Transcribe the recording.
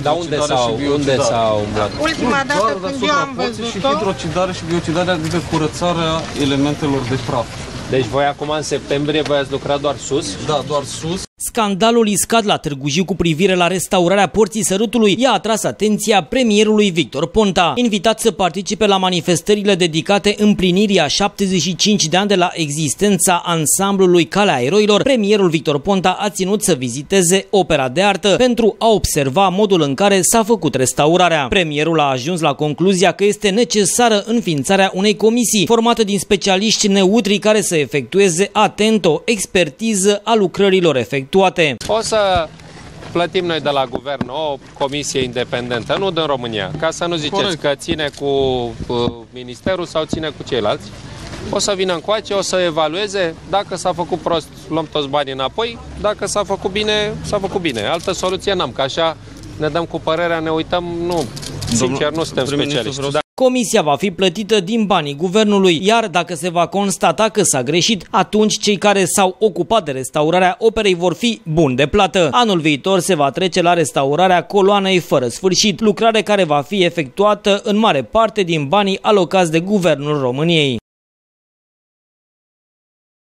Dar unde s-au, unde s-au umblat? Ultima Nu, dată doar când deasupra eu am porții și văzut-o, hidrocidare și biocidare, adică curățarea elementelor de praf. Deci voi acum în septembrie voi ați lucrat doar sus? Da, doar sus. Scandalul iscat la Târgu Jiu cu privire la restaurarea porții Sărutului i-a atras atenția premierului Victor Ponta. Invitat să participe la manifestările dedicate împlinirii a 75 de ani de la existența ansamblului Calea Eroilor, premierul Victor Ponta a ținut să viziteze opera de artă pentru a observa modul în care s-a făcut restaurarea. Premierul a ajuns la concluzia că este necesară înființarea unei comisii formată din specialiști neutri care să efectueze atent o expertiză a lucrărilor efectuate. O să plătim noi de la guvern o comisie independentă, nu din România, ca să nu ziceți Corect. că ține cu uh, ministerul sau ține cu ceilalți. O să vină încoace, o să evalueze, dacă s-a făcut prost, luăm toți banii înapoi, dacă s-a făcut bine, s-a făcut bine. Altă soluție n-am, că așa ne dăm cu părerea, ne uităm, nu, sincer, nu suntem prim-ministru, specialiști. vreau Da. Comisia va fi plătită din banii guvernului, iar dacă se va constata că s-a greșit, atunci cei care s-au ocupat de restaurarea operei vor fi buni de plată. Anul viitor se va trece la restaurarea coloanei fără sfârșit, lucrare care va fi efectuată în mare parte din banii alocați de Guvernul României.